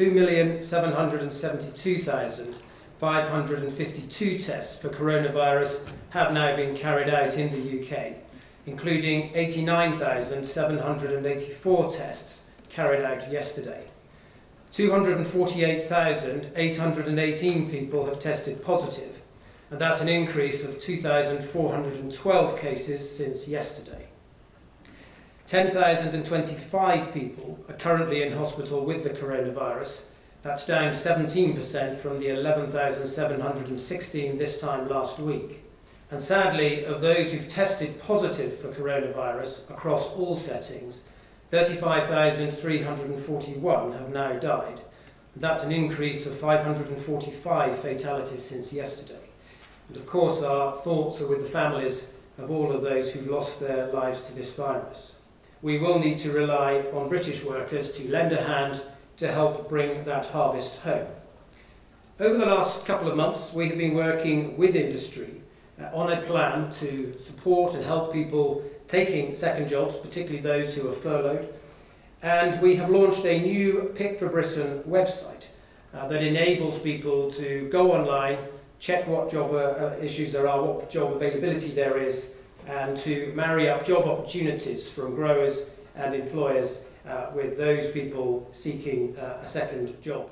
2,772,552 tests for coronavirus have now been carried out in the UK, including 89,784 tests carried out yesterday. 248,818 people have tested positive, and that's an increase of 2,412 cases since yesterday. 10,025 people are currently in hospital with the coronavirus. That's down 17% from the 11,716 this time last week. And sadly, of those who've tested positive for coronavirus across all settings, 35,341 have now died. That's an increase of 545 fatalities since yesterday. And of course, our thoughts are with the families of all of those who've lost their lives to this virus. We will need to rely on British workers to lend a hand to help bring that harvest home. Over the last couple of months, we have been working with industry uh, on a plan to support and help people taking second jobs, particularly those who are furloughed. And we have launched a new Pick for Britain website uh, that enables people to go online, check what job uh, issues there are, what job availability there is, and to marry up job opportunities from growers and employers uh, with those people seeking uh, a second job.